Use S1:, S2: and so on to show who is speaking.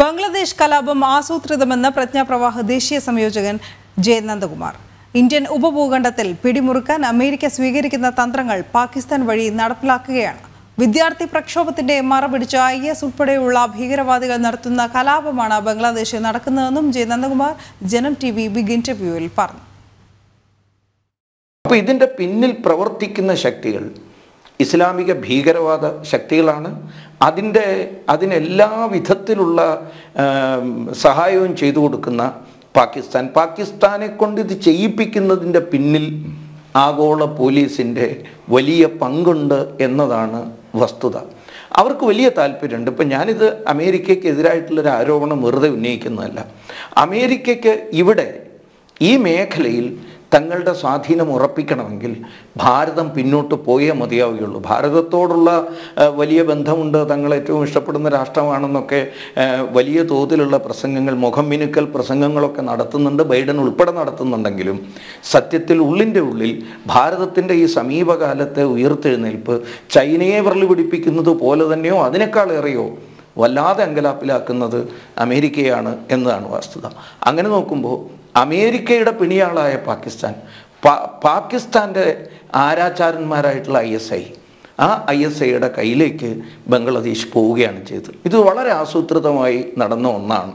S1: ബംഗ്ലാദേശ് കലാപം ആസൂത്രിതമെന്ന് പ്രജ്ഞാപ്രവാഹ ദേശീയ സംയോജകൻ ജെ നന്ദകുമാർ ഇന്ത്യൻ ഉപഭൂഖണ്ഡത്തിൽ പിടിമുറുക്കാൻ അമേരിക്ക സ്വീകരിക്കുന്ന തന്ത്രങ്ങൾ പാകിസ്ഥാൻ വഴി നടപ്പിലാക്കുകയാണ്. വിദ്യാർത്ഥി പ്രക്ഷോഭത്തിന്റെ മറപിടിച്ച് ഐ എസ് ഉൾപ്പെടെയുള്ള ഭീകരവാദികൾ നടത്തുന്ന കലാപമാണ് ബംഗ്ലാദേശിൽ നടക്കുന്നതെന്നും ജെ നന്ദകുമാർ ജനം ടി വി ബിഗ് ഇന്റർവ്യൂവിൽ പറഞ്ഞു.
S2: അപ്പോൾ ഇതിന്റെ പിന്നിൽ പ്രവർത്തിക്കുന്ന ശക്തികൾ ഇസ്ലാമിക ഭീകരവാദ ശക്തികളാണ്. അതിന്റെ അതിനെല്ലാ വിധത്തിലുള്ള സഹായവും ചെയ്തു കൊടുക്കുന്ന പാകിസ്ഥാൻ. പാകിസ്ഥാനെ കൊണ്ട് ഇത് ചെയ്യിപ്പിക്കുന്നതിന്റെ പിന്നിൽ ആഗോള പോലീസിന്റെ വലിയ പങ്കുണ്ട് എന്നതാണ് വസ്തുത. അവർക്ക് വലിയ താല്പര്യമുണ്ട്. ഇപ്പം ഞാനിത് അമേരിക്കയ്ക്കെതിരായിട്ടുള്ളൊരു ആരോപണം വെറുതെ ഉന്നയിക്കുന്നതല്ല. അമേരിക്കയ്ക്ക് ഇവിടെ ഈ മേഖലയിൽ തങ്ങളുടെ സ്വാധീനം ഉറപ്പിക്കണമെങ്കിൽ ഭാരതം പിന്നോട്ട് പോയേ മതിയാവുകയുള്ളൂ. ഭാരതത്തോടുള്ള വലിയ ബന്ധമുണ്ട് തങ്ങൾ ഏറ്റവും ഇഷ്ടപ്പെടുന്ന രാഷ്ട്രമാണെന്നൊക്കെ വലിയ തോതിലുള്ള പ്രസംഗങ്ങൾ മുഖം മിനുക്കൽ പ്രസംഗങ്ങളൊക്കെ നടത്തുന്നുണ്ട്. ബൈഡൻ ഉൾപ്പെടെ നടത്തുന്നുണ്ടെങ്കിലും സത്യത്തിൽ ഉള്ളിന്റെ ഉള്ളിൽ ഭാരതത്തിന്റെ ഈ സമീപകാലത്തെ ഉയർത്തെഴുന്നേൽപ്പ് ചൈനയെ വിരൽ പിടിപ്പിക്കുന്നത് പോലെ തന്നെയോ അതിനേക്കാളേറെയോ വല്ലാതെ അങ്കലാപ്പിലാക്കുന്നത് അമേരിക്കയാണ് എന്നതാണ് വസ്തുത. അങ്ങനെ നോക്കുമ്പോൾ അമേരിക്കയുടെ പിണിയാളായ പാകിസ്ഥാൻ പാകിസ്ഥാന്റെ ആരാചാരന്മാരായിട്ടുള്ള ഐ എസ് ഐ ആ ഐ എസ് ഐയുടെ കയ്യിലേക്ക് ബംഗ്ലാദേശ് പോവുകയാണ് ചെയ്തത്. ഇത് വളരെ ആസൂത്രിതമായി നടന്ന ഒന്നാണ്.